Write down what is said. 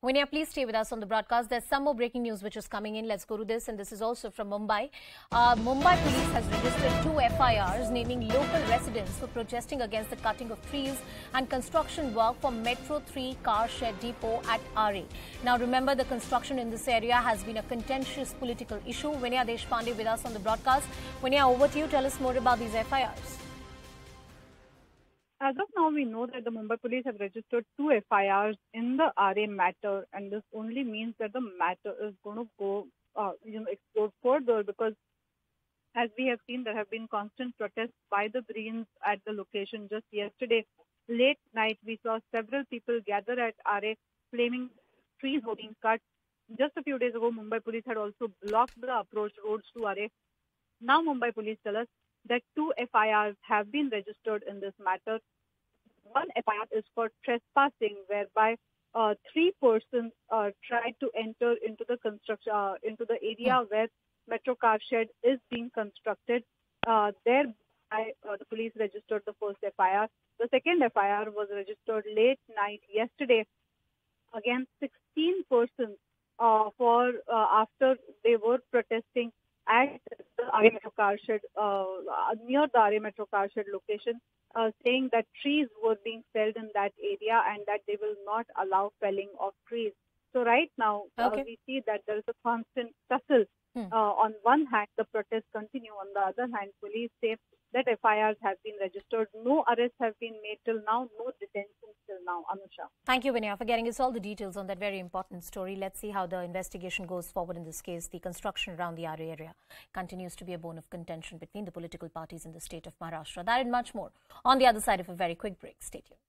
Vinaya, please stay with us on the broadcast. There's some more breaking news which is coming in. Let's go to this. And this is also from Mumbai. Uh, Mumbai police has registered two FIRs naming local residents for protesting against the cutting of trees and construction work for Metro 3 car shed depot at Aarey. Now, remember, the construction in this area has been a contentious political issue. Vinaya Deshpande with us on the broadcast. Vinaya, over to you. Tell us more about these FIRs. As of now, we know that the Mumbai police have registered two FIRs in the Aarey matter, and this only means that the matter is going to go, uh, you know, explore further because, as we have seen, there have been constant protests by the Greens at the location. Just yesterday, late night, we saw several people gather at Aarey claiming trees were being cut. Just a few days ago, Mumbai police had also blocked the approach roads to Aarey. Now, Mumbai police tell us that two FIRs have been registered in this matter. One FIR is for trespassing, whereby uh, three persons uh, tried to enter into the construction uh, into the area mm. where Metro Car Shed is being constructed. Uh, there, uh, the police registered the first FIR. The second FIR was registered late night yesterday against 16 persons uh, for after they were protesting Metro car shed, uh, near the Aarey Metro car shed location, uh, saying that trees were being felled in that area and that they will not allow felling of trees. So right now, uh, okay. uh, we see that there is a constant tussle. Hmm. Uh, on one hand, the protests continue. On the other hand, police say that FIRs have been registered. No arrests have been made till now. No detention now. Thank you, Vinaya, for getting us all the details on that very important story. Let's see how the investigation goes forward in this case. The construction around the Aarey area continues to be a bone of contention between the political parties in the state of Maharashtra. That and much more on the other side of a very quick break. Stay tuned.